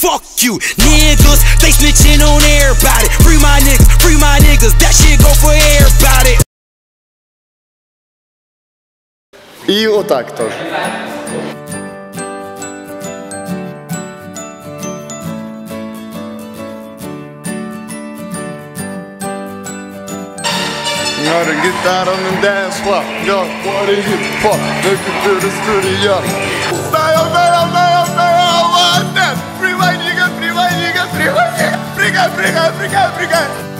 fuck you. Niggas, they snitching on everybody. Free my niggas, free my niggas, that shit go for everybody. I o tak to. Got to get that on the dance floor. Yo, what is it for? Take it to the studio. Fail, fail, that? Free my